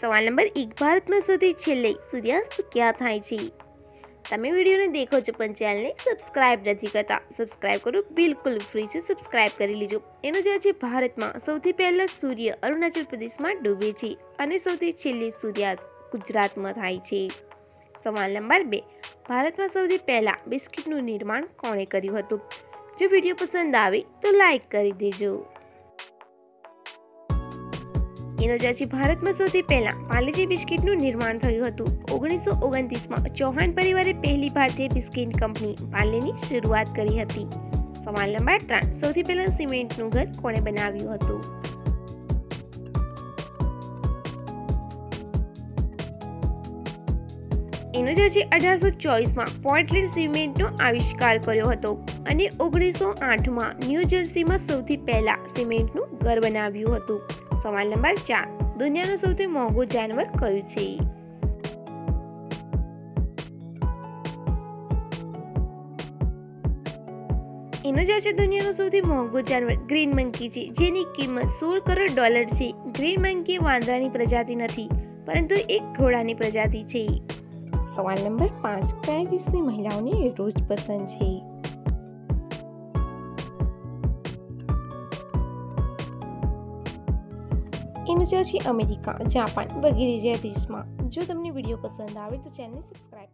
સવાલ નંબર એક ભારતમાં સૌથી છેલ્લે સૂર્યાસ્ત ક્યાં થાય છે? તમે વિડીયોને દેખો છો પણ ચેનલને સબસ્ક્રાઇબ નથી કરતા. સબસ્ક્રાઇબ કરો બિલકુલ ફ્રી છે. સબસ્ક્રાઇબ કરી લેજો. એનો જવાબ છે ભારતમાં સૌથી પહેલાં સૂર્ય અરુણાચલ પ્રદેશમાં ડૂબે છે અને સૌથી છેલ્લે સૂર્યાસ્ત ગુજરાતમાં થાય છે. સવાલ નંબર બે. ભારતમાં સૌથી પહેલાં બિસ્કિટનું નિર્માણ કોણે કર્યું હતું? જો વીડિયો પસંદ આવે તો લાઈક કરી દેજો. જવાબ ભારતમાં સૌથી પહેલા પાલેજી બિસ્કિટનું નિર્માણ થયું હતું. ઓગણીસો ઓગણત્રીસમાં ચૌહાણ પરિવારે પહેલી ભારતીય બિસ્કિટ કંપની પાલેની શરૂઆત કરી હતી. સવાલ નંબર ત્રણ સૌથી પહેલા સિમેન્ટનું ઘર કોણે બનાવ્યું હતું? જવાબ અઢારસો ચોવીસમાં પોર્ટલેન્ડ સિમેન્ટનો આવિષ્કાર કર્યો હતો અને ઓગણીસો આઠમાં ન્યૂ જર્સીમાં સૌથી પહેલા સિમેન્ટનું ઘર બનાવ્યું હતું. સવાલ નંબર ચાર. દુનિયાનું સૌથી મોંઘું જાનવર કયું છે? એનો જવાબ છે દુનિયાનું સૌથી મોંઘું જાનવર ગ્રીન મંકી છે. જેની કિંમત સોળ કરોડ ડોલર છે. ગ્રીન મંકી વાંદરાની પ્રજાતિ નથી, પરંતુ એક ઘોડાની પ્રજાતિ છે. સવાલ નંબર પાંચ. કયા દેશની મહિલાઓને રોજ પસંદ છે? એનો જવાબ છે અમેરિકા, જાપાન વગેરે જેવા દેશમાં. જો તમને વીડિયો પસંદ આવે તો ચેનલને સબસ્ક્રાઈબ